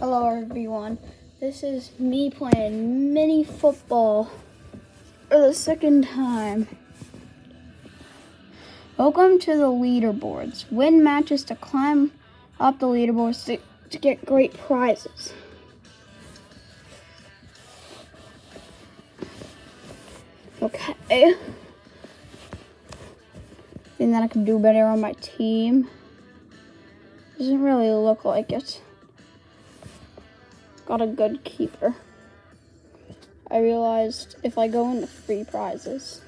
Hello everyone. This is me playing mini football for the second time. Welcome to the leaderboards. Win matches to climb up the leaderboards to, to get great prizes. Okay. Think that I can do better on my team. Doesn't really look like it. Got a good keeper. I realized if I go into free prizes,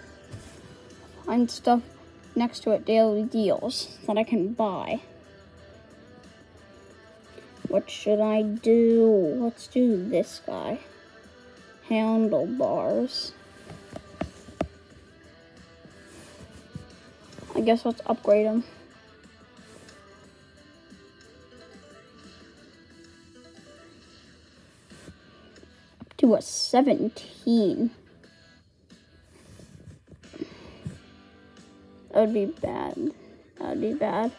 find stuff next to it daily deals that I can buy. What should I do? Let's do this guy. Handlebars. I guess let's upgrade him. To a 17. That would be bad. That would be bad.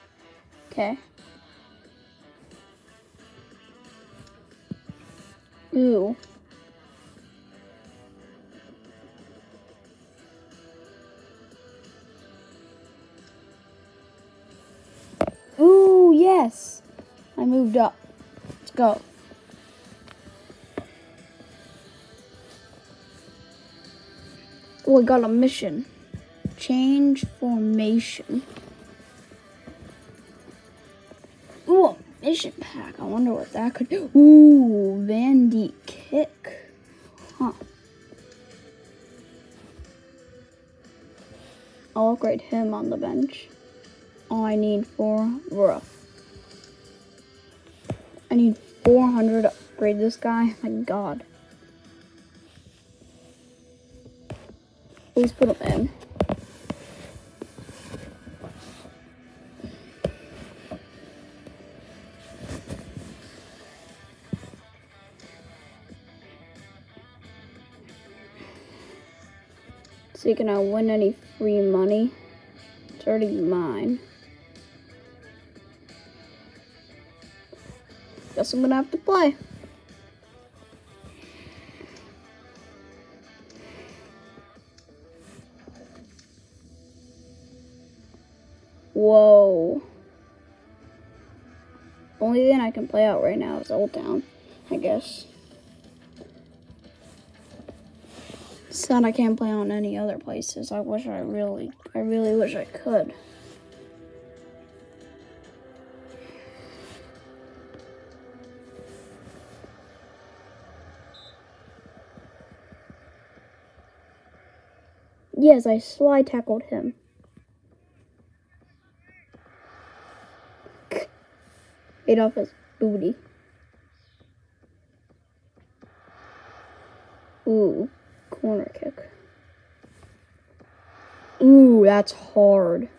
Okay. Ooh. Ooh, yes. I moved up. Let's go. Oh, I got a mission. Change formation. Ooh, a mission pack. I wonder what that could do. Ooh, Vandy kick. Huh. I'll upgrade him on the bench. All I need for rough. I need 400 to upgrade this guy. My god. Please put them in. See, can I win any free money? It's already mine. Guess I'm gonna have to play. Whoa. Only thing I can play out right now is Old Town, I guess. Sad I can't play on any other places. I wish I really, I really wish I could. Yes, I slide tackled him. Off his booty. Ooh, corner kick. Ooh, that's hard.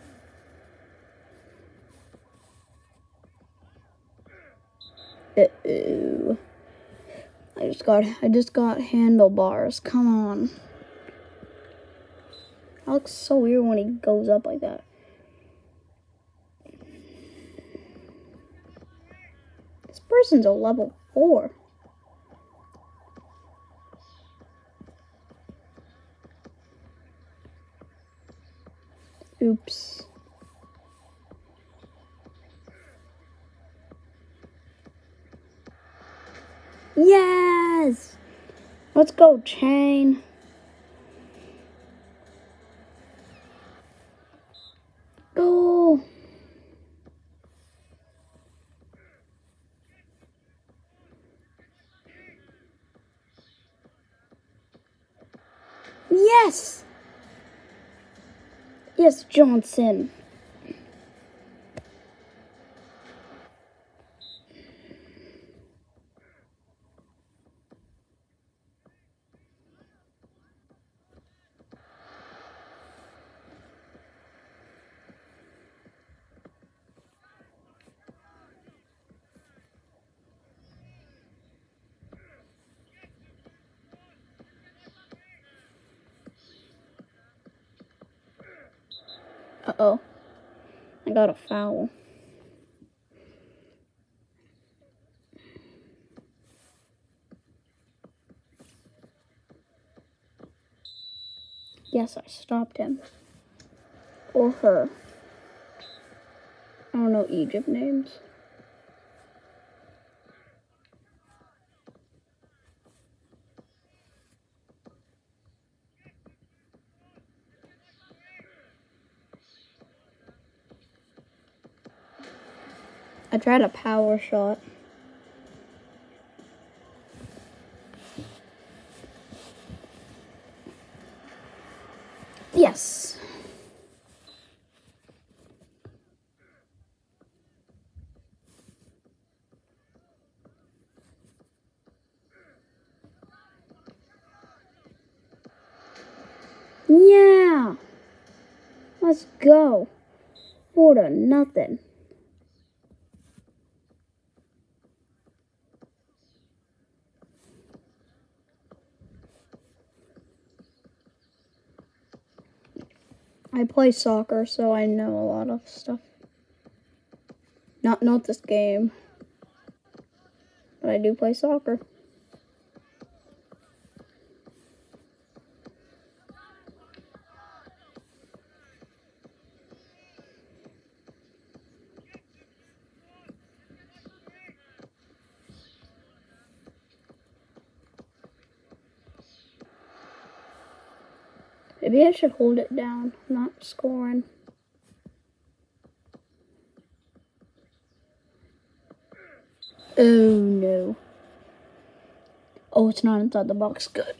Ooh. I just got I just got handlebars. Come on. That looks so weird when he goes up like that. Person's a level 4. Oops. Yes! Let's go, Chain. Yes, Johnson. Uh oh. I got a foul. Yes, I stopped him. Or her. I don't know Egypt names. Tried a power shot. Yes. Yeah. Let's go. Four to nothing. I play soccer, so I know a lot of stuff. Not not this game, but I do play soccer. I should hold it down, not scoring. Oh no. Oh, it's not inside the box. Good.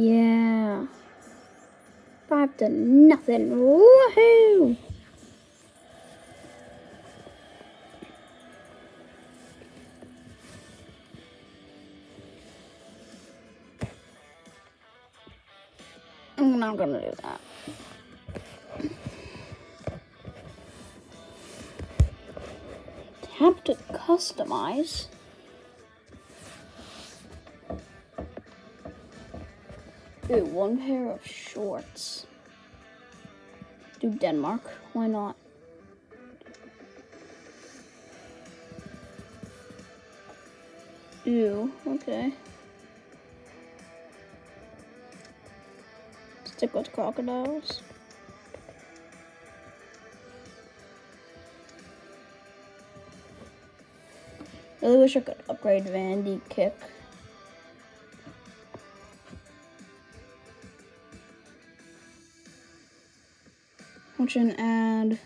Yeah. Five to nothing. Woohoo! I'm not gonna do that. Tap to customize. Ooh, one pair of shorts. Do Denmark. Why not? Ew, okay. Stick with crocodiles. Really wish I could upgrade Vandy Kick. Function add.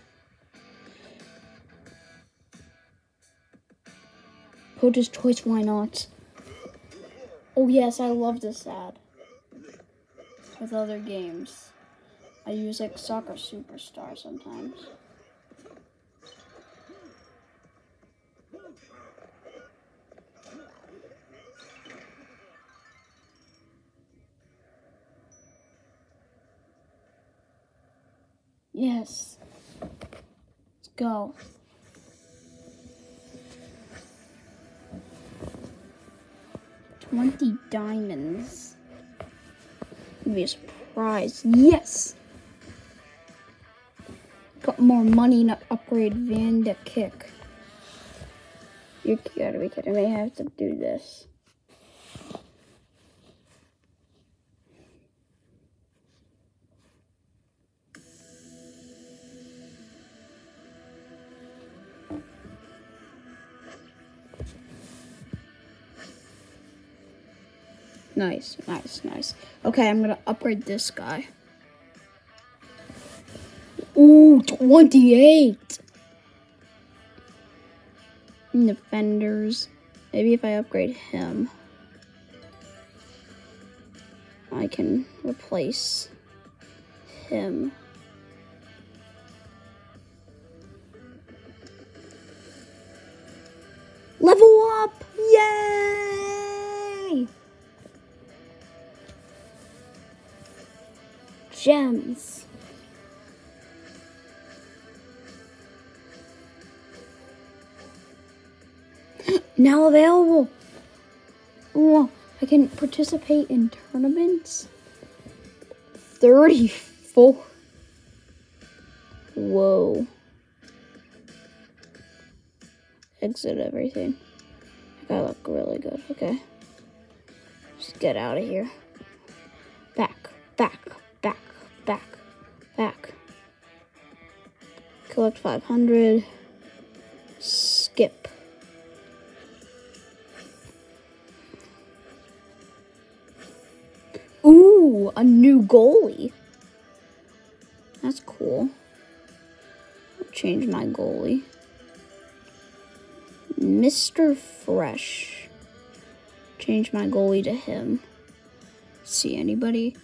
Coach's choice, why not? Oh yes, I love this ad. With other games. I use like Soccer Superstar sometimes. Yes. Let's go. Twenty diamonds. Be a surprise. Yes! Got more money to upgrade Vanda Kick. You gotta be kidding me. I have to do this. Nice, nice, nice. Okay, I'm gonna upgrade this guy. Ooh, 28! Defenders. Maybe if I upgrade him, I can replace him. Gems. now available. Oh, I can participate in tournaments. 34. Whoa. Exit everything. I look really good. Okay. Just get out of here. Back, back. Collect 500. Skip. Ooh, a new goalie. That's cool. I'll change my goalie. Mr. Fresh. Change my goalie to him. See anybody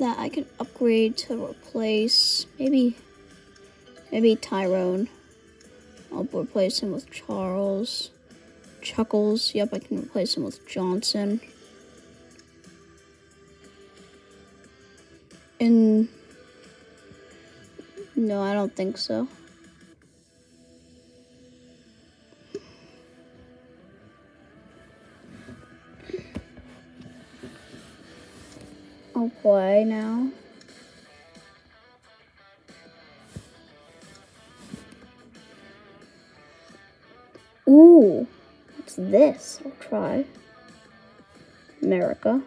that I can upgrade to replace? Maybe, maybe Tyrone. I'll replace him with Charles. Chuckles. Yep, I can replace him with Johnson. And no, I don't think so. I'll play now. Ooh, what's this? I'll try. America.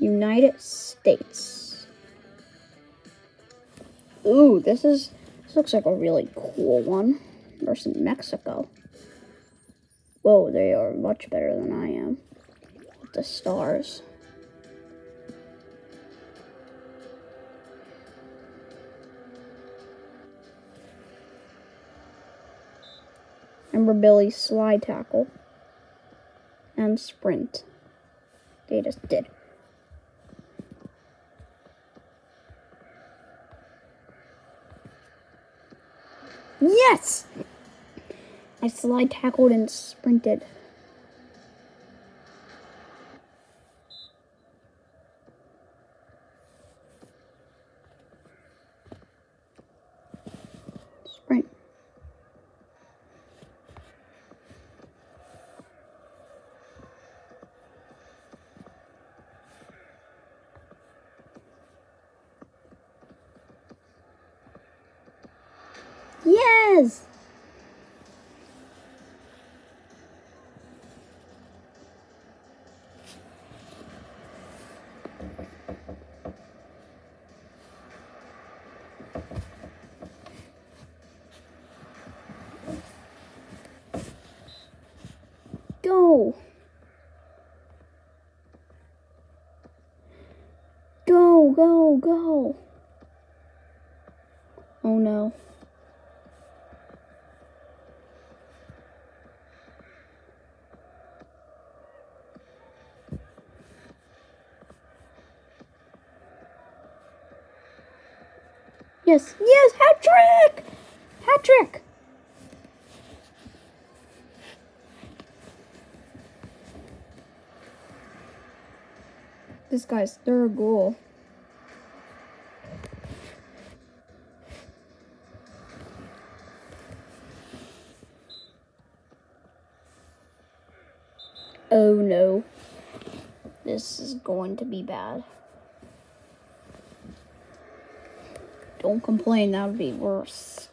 United States. Ooh, this is this looks like a really cool one. Versus Mexico. Whoa, they are much better than I am. The stars. Remember Billy's slide tackle and sprint. They just did. Yes! I slide tackled and sprinted. Sprint. Yes! Go! Go, go, go! Oh no. Yes, yes, hat trick! Hat trick! This guy's third goal. Going to be bad. Don't complain, that would be worse.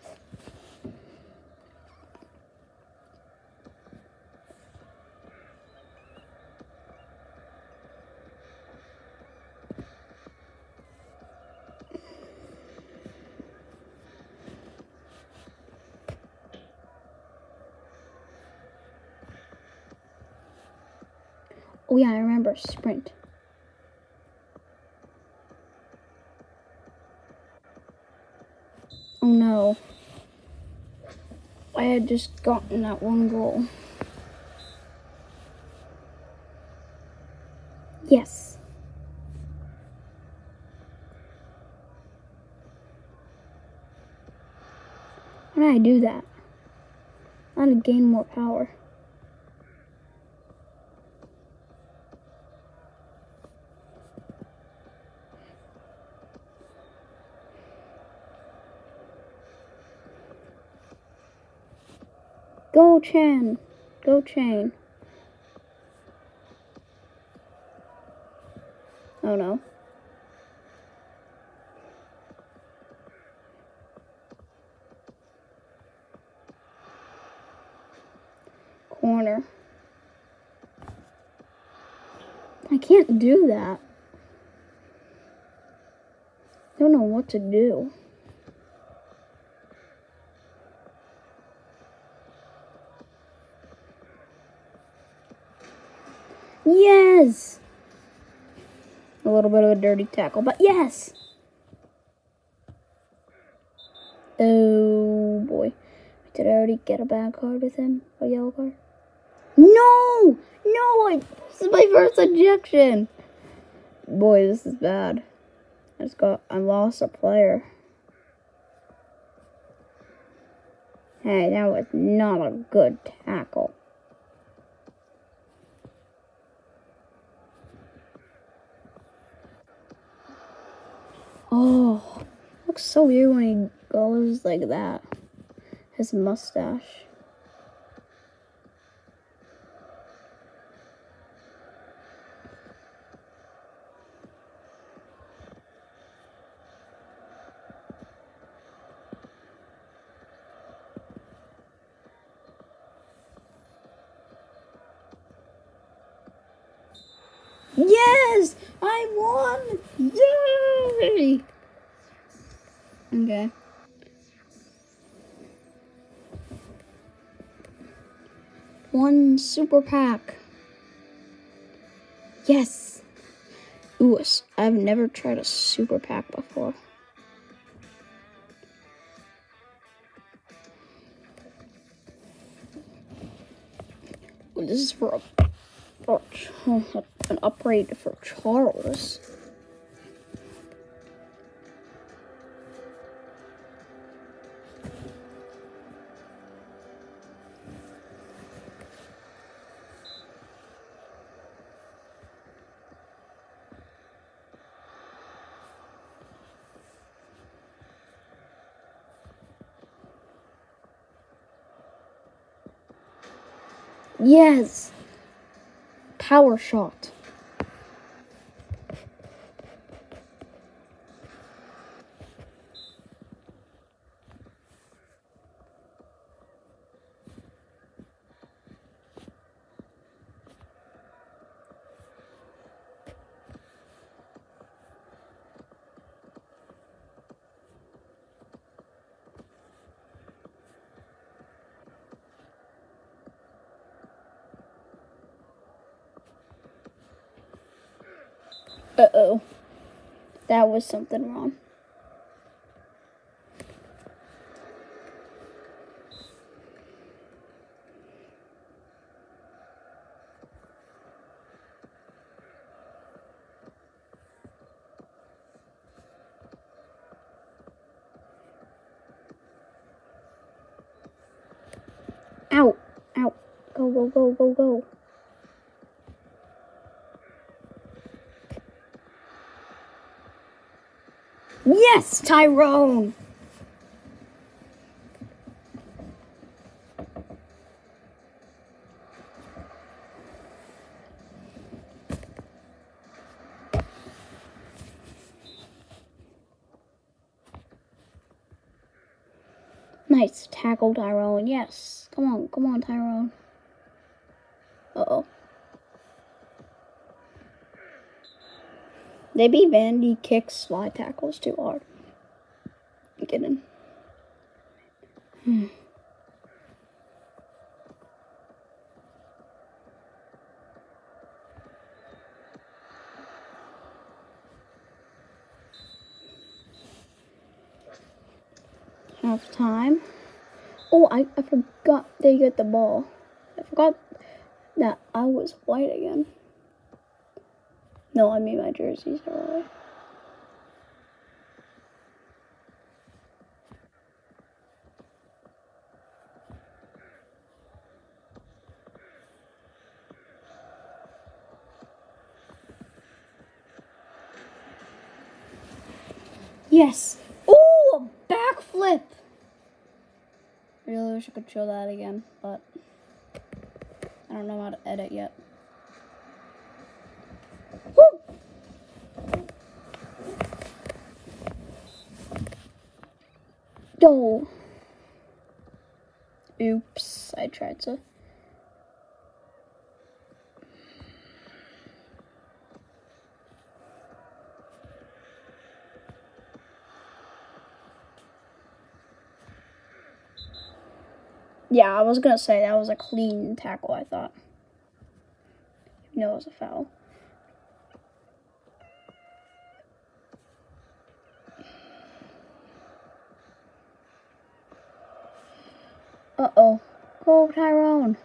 Oh yeah, I remember sprint. I had just gotten that one goal. Yes. How did I do that? How to gain more power. Go, Chan. Go, Chain. Oh no. Corner. I can't do that. Don't know what to do. Yes! A little bit of a dirty tackle, but yes! Oh boy. Did I already get a bad card with him? A yellow card? No! No! I, this is my first ejection! Boy, this is bad. I just got, I lost a player. Hey, that was not a good tackle. Oh, looks so weird when he goes like that. His mustache. Yes! I won! Yay! Okay. One super pack. Yes! Ooh, I've never tried a super pack before. Ooh, this is for a Oh, an upgrade for Charles. Yes power shot. Uh-oh. That was something wrong. Go, go, go, go, go. Yes, Tyrone! Nice tackle, Tyrone. Yes. Come on, come on, Tyrone. Uh-oh. Maybe Vandy kicks slide tackles too hard. Get in. Hmm. Half time. Oh, I, I forgot they get the ball. I forgot that I was white again. No, I mean my jerseys are away. Yes. Oh, a backflip. Really wish wish I could show that again, but I don't know how to edit yet. Go. Oops, I tried to. Yeah, I was gonna say that was a clean tackle, I thought. No, it was a foul. Uh-oh. Go, Tyrone.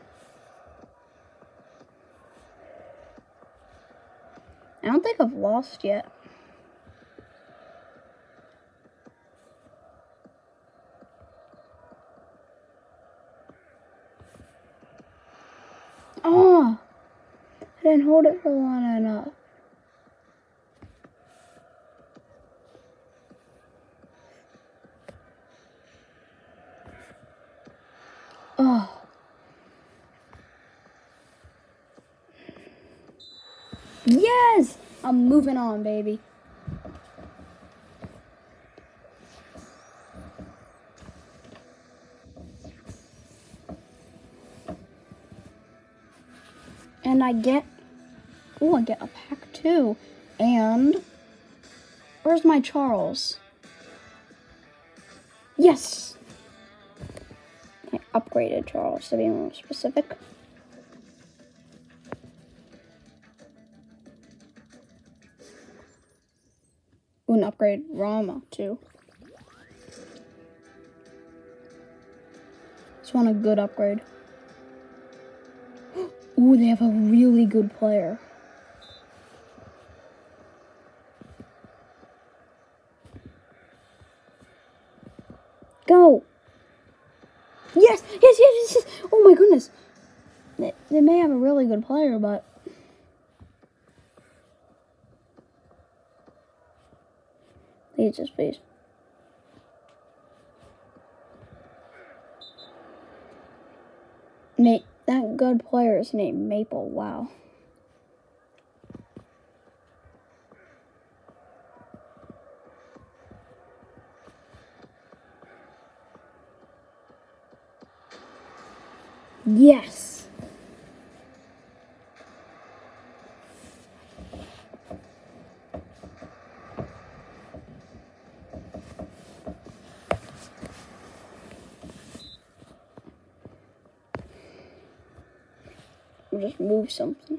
I don't think I've lost yet. Oh, I didn't hold it for long enough. Yes! I'm moving on, baby. And I get, oh, I get a pack too. And where's my Charles? Yes! I upgraded Charles to be more specific. Ooh, an upgrade Rama too. Just want a good upgrade. Ooh, they have a really good player. Go! Yes, yes, yes, yes, yes. Oh my goodness. They, they may have a really good player, but just please. Mate, that good player is named Maple. Wow. Yes. We'll just move something.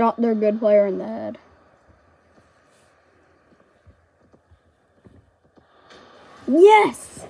Shot their good player in the head. Yes!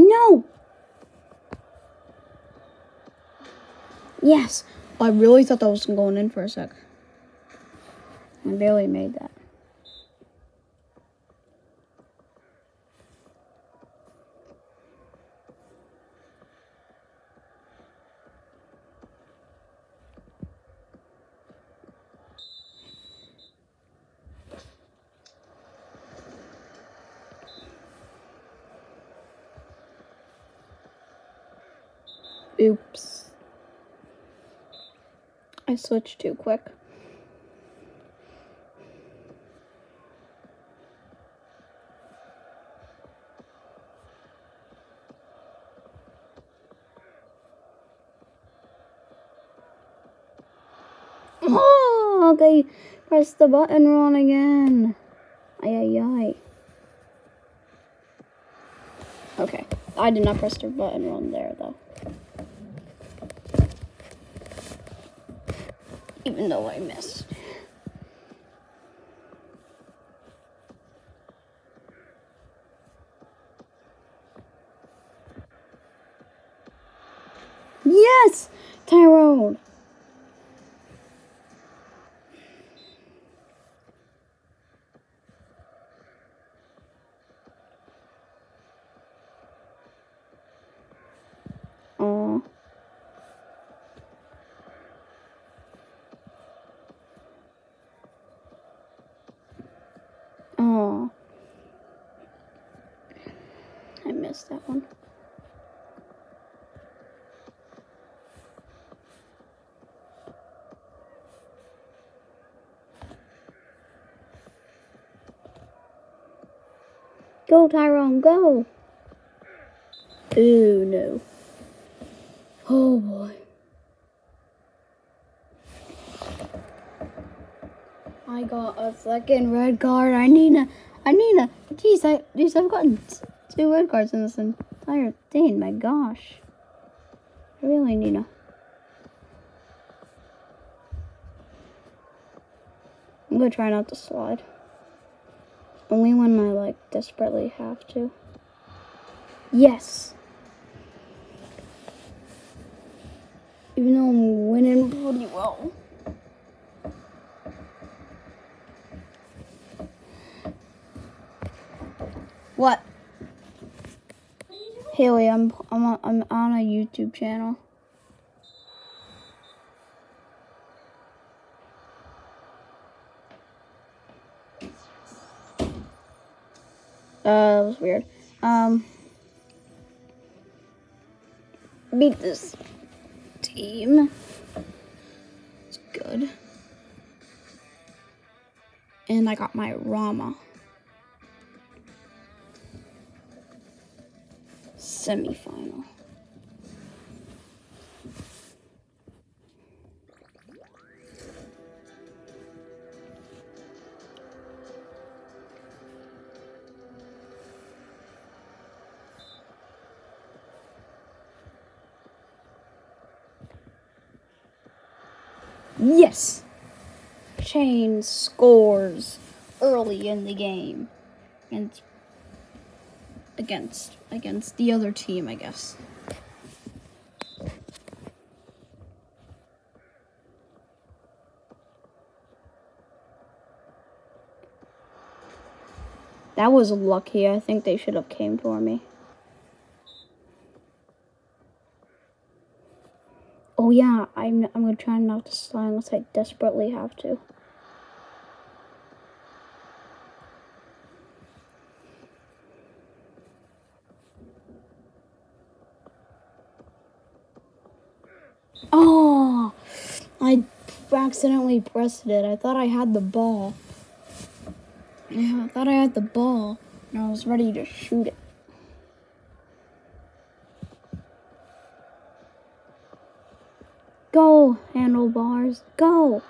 No! Yes! I really thought that was going in for a sec. I barely made that. Oops. I switched too quick. Oh! pressed the button wrong again. Ay, ay, ay. Okay. I did not press the button wrong there, though. Even though I missed. Yes! Tyrone! Aw. Aw. I missed that one. Go, Tyrone, go! Ooh, no. Oh boy. I got a second red card. I need a. I need a. Jeez, I. Jeez, I've gotten two red cards in this entire thing. My gosh. I really need a. I'm gonna try not to slide. Only when I like desperately have to. Yes. Even though I'm winning pretty well. What? Haley, I'm I'm I'm on a YouTube channel. Uh, that was weird. Um, beat this team. It's good. And I got my Rama. Semi-final. Yes! Chain scores early in the game. And against against the other team, I guess. That was lucky. I think they should have came for me. Oh yeah, I'm I'm gonna try not to slide unless I desperately have to. Oh, I accidentally pressed it. I thought I had the ball. Yeah, I thought I had the ball, and I was ready to shoot it. Go, handlebars, go!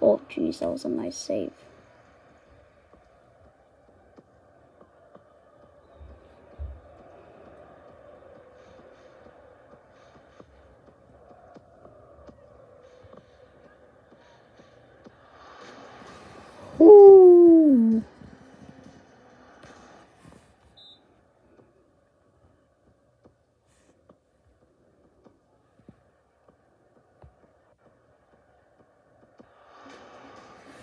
Oh, jeez, that was a nice save. Ooh.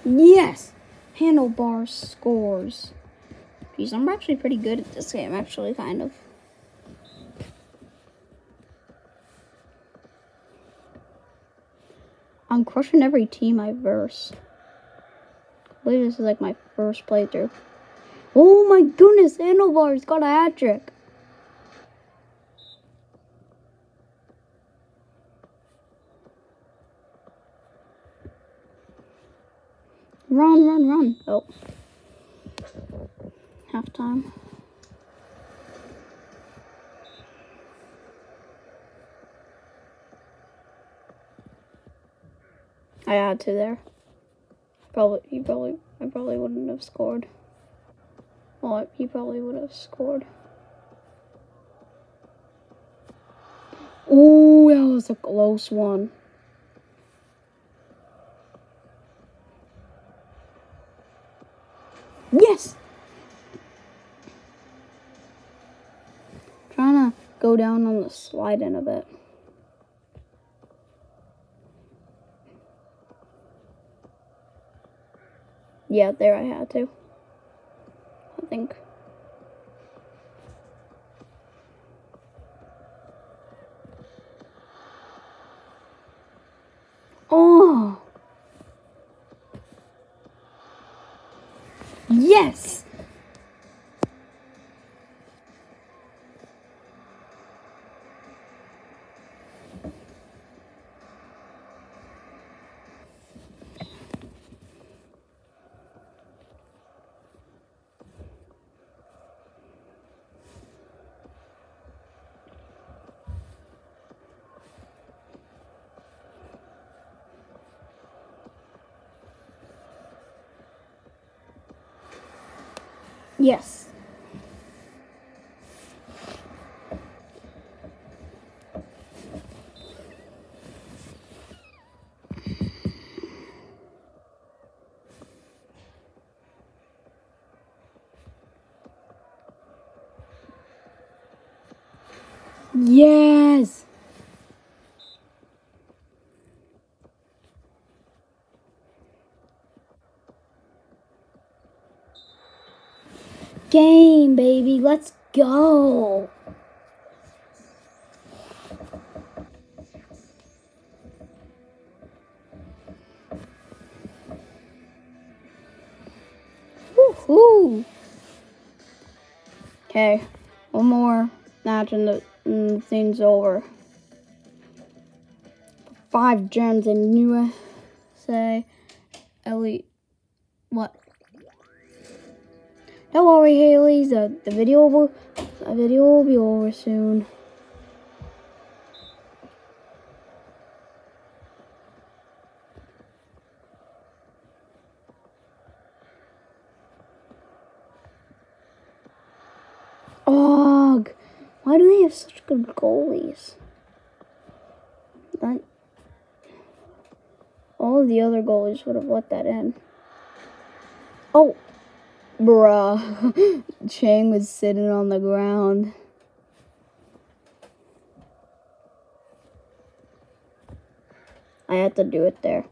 Yes! Handlebars scores. Jeez, I'm actually pretty good at this game, actually, kind of. I'm crushing every team I verse. I believe this is like my first playthrough. Oh my goodness, Handlebars got a hat trick. Run, run, run. Oh. Halftime. I had to there. Probably, he probably, I probably wouldn't have scored. Well, he probably would have scored. Ooh, that was a close one. Go down on the slide in a bit. Yeah, there I had to. I think. Yes. Yes. Game, baby. Let's go. Woohoo! Okay, one more match and the, and the thing's over. Five gems in USA Elite. What? Don't worry, Haley. The the video will the video will be over soon. Og, why do they have such good goalies? That all the other goalies would have let that in. Oh. Bruh. Chang was sitting on the ground. I had to do it there.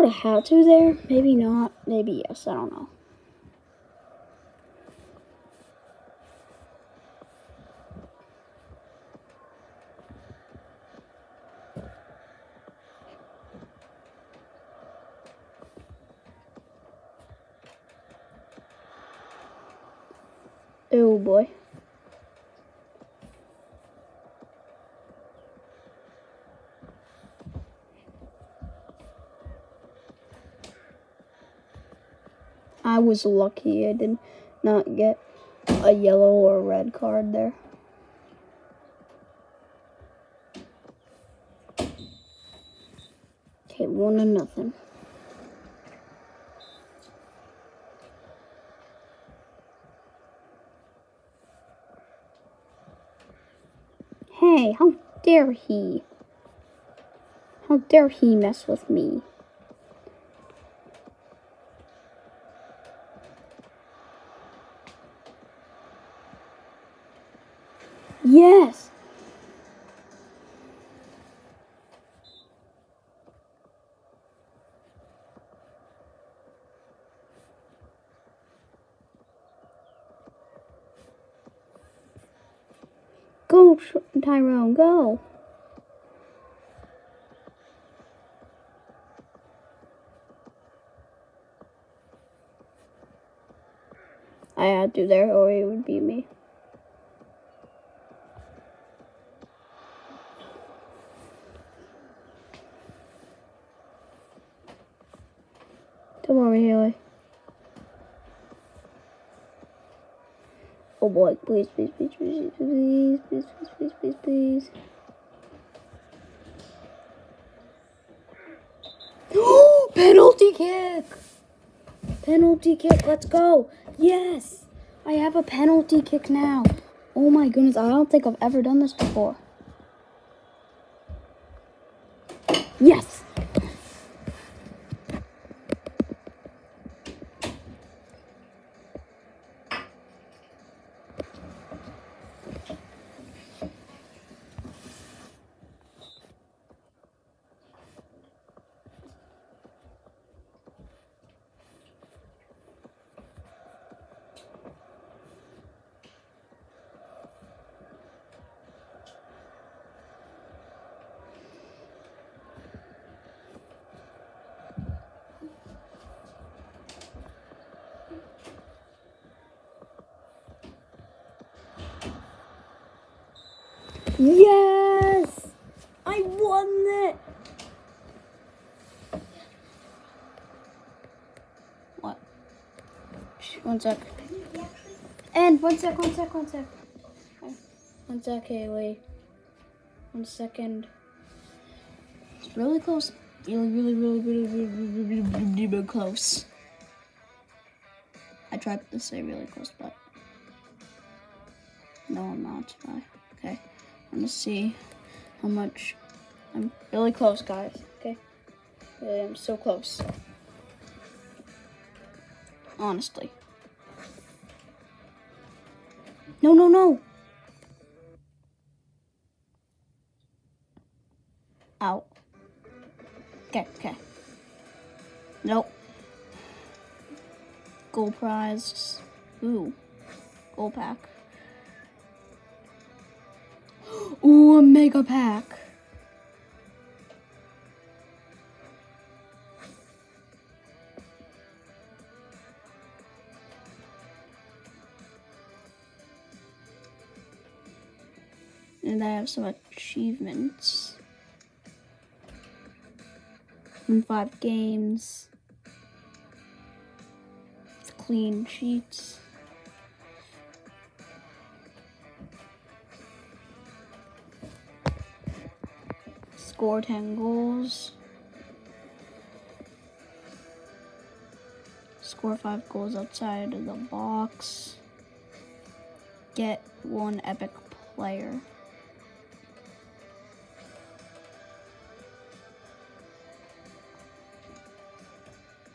Sort of had to there. Maybe not. Maybe yes. I don't know. Oh boy. Was lucky I did not get a yellow or red card there. Okay, one to nothing. Hey, how dare he? How dare he mess with me? Yes. Go, Tyrone, go. I had to there, or it would be me. Oh boy, please, please, please, please, please, please, please, please, please, please. Penalty kick! Penalty kick, let's go! Yes! I have a penalty kick now. Oh my goodness, I don't think I've ever done this before. Yes! Yes! I won it! What? One sec. And one sec, one sec, one sec. One sec, Haley. One second. It's really close. Really, really, really, really, really, really, really, really close. I tried to say really close, but no, I'm not. Bye. Gonna see how much. I'm really close, guys. Okay. Really, I'm so close. Honestly. No, no, no. Out. Okay, okay. Nope. Gold prize. Ooh. Gold pack. Ooh, a mega pack. And I have some achievements. In five games. Clean sheets. Score 10 goals. Score 5 goals outside of the box. Get one epic player.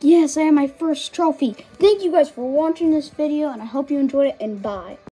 Yes, I have my first trophy. Thank you guys for watching this video, and I hope you enjoyed it, and bye.